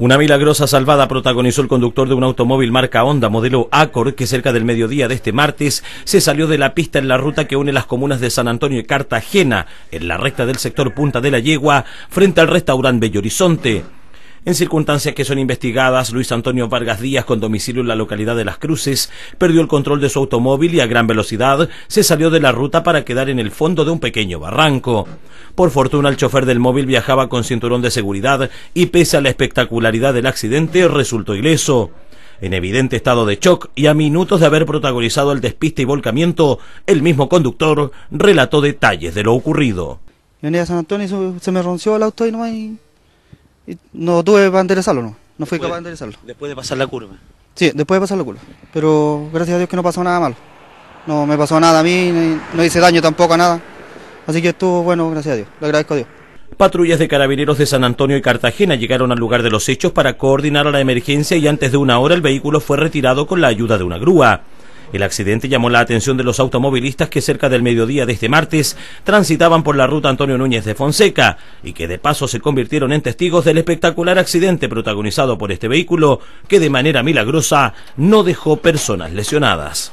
Una milagrosa salvada protagonizó el conductor de un automóvil marca Honda modelo Accord que cerca del mediodía de este martes se salió de la pista en la ruta que une las comunas de San Antonio y Cartagena, en la recta del sector Punta de la Yegua, frente al restaurante Bello Horizonte. En circunstancias que son investigadas, Luis Antonio Vargas Díaz, con domicilio en la localidad de Las Cruces, perdió el control de su automóvil y a gran velocidad se salió de la ruta para quedar en el fondo de un pequeño barranco. Por fortuna, el chofer del móvil viajaba con cinturón de seguridad y pese a la espectacularidad del accidente, resultó ileso. En evidente estado de shock y a minutos de haber protagonizado el despiste y volcamiento, el mismo conductor relató detalles de lo ocurrido. Venía San Antonio y se me ronció el auto y no hay no tuve para enderezarlo, no. No fui capaz de enderezarlo. Después de pasar la curva. Sí, después de pasar la curva. Pero gracias a Dios que no pasó nada malo. No me pasó nada a mí, no hice daño tampoco a nada. Así que estuvo bueno, gracias a Dios. Le agradezco a Dios. Patrullas de carabineros de San Antonio y Cartagena llegaron al lugar de los hechos para coordinar la emergencia y antes de una hora el vehículo fue retirado con la ayuda de una grúa. El accidente llamó la atención de los automovilistas que cerca del mediodía de este martes transitaban por la ruta Antonio Núñez de Fonseca y que de paso se convirtieron en testigos del espectacular accidente protagonizado por este vehículo que de manera milagrosa no dejó personas lesionadas.